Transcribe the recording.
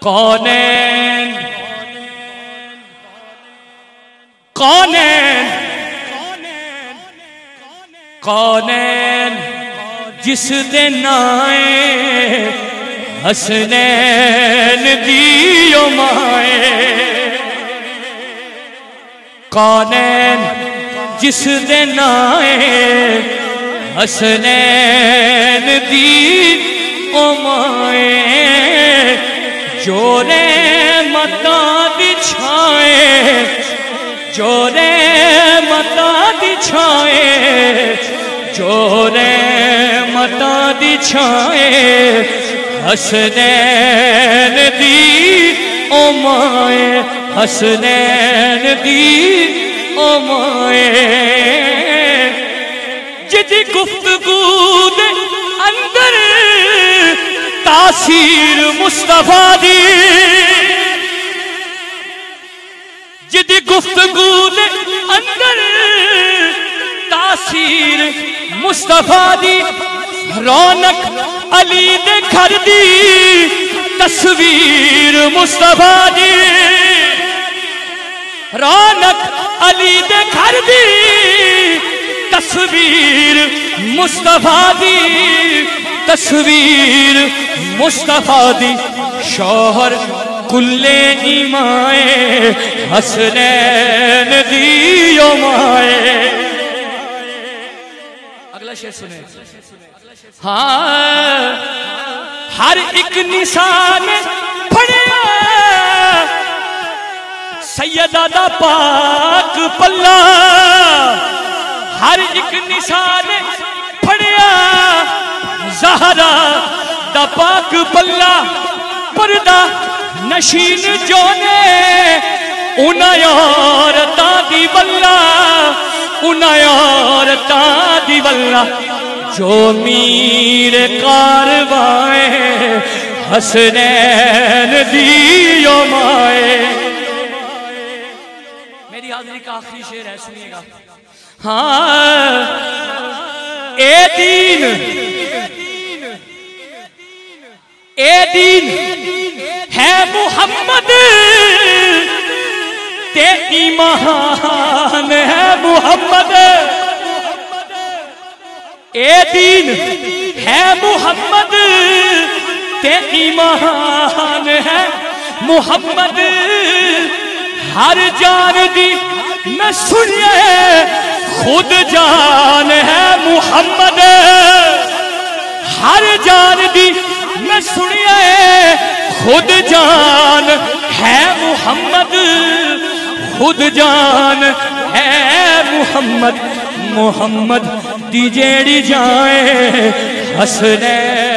کونین کونین کونین جس دن آئے حسنین دیو مائے کونین جس دن آئے حسنین دیو مائے جورے متا بچھائے جورے متا بچھائے جورے متا بچھائے حسنین دی او مائے حسنین دی او مائے جدی گفتگو دے اندر تاثیر مصطفیٰ دی جدی گفتگو دے اندر تاثیر مصطفیٰ دی رونق علی دے گھر دی تصویر مصطفیٰ دی رونق علی دے گھر دی تصویر مصطفیٰ دی، تصویر مصطفیٰ دی۔ شوہر کلے ایمائے حسنین دیو مائے اگلا شیر سنے ہاں ہر ایک نشان پڑیا سیدہ دا پاک پلہ۔ ہر ایک نشان پڑیا زہرا دا پاک پلہ پردہ نشین جونے۔ انہا یارتا دی بلہ انہا یارتا دی بلہ۔ جو میر کاروائے، حسنین دیو مائے۔ میری حاضری کا آخری شیر ہے، سنیے گا۔ ہاں اے دین اے دین ہے محمد۔ تے ایمان ہے محمد۔ اے دین ہے محمد۔ تے ایمان ہے محمد۔ ہر جان دی میں سنیے، خود جان ہے محمد۔ ہر جان دی میں سنیے، خود جان ہے محمد۔ خود جان ہے محمد۔ محمد دی جیڑی جائے حسنین